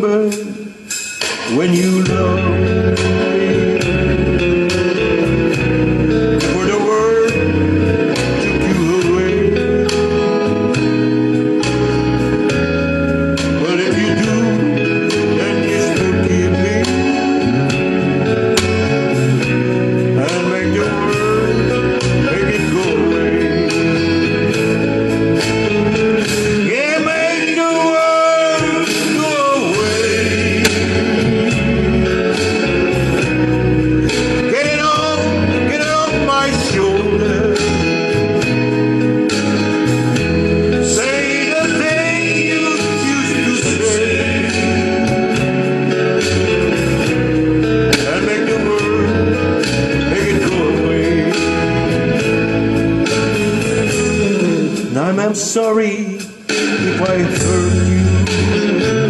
remember when you loved me. I'm sorry if I hurt you.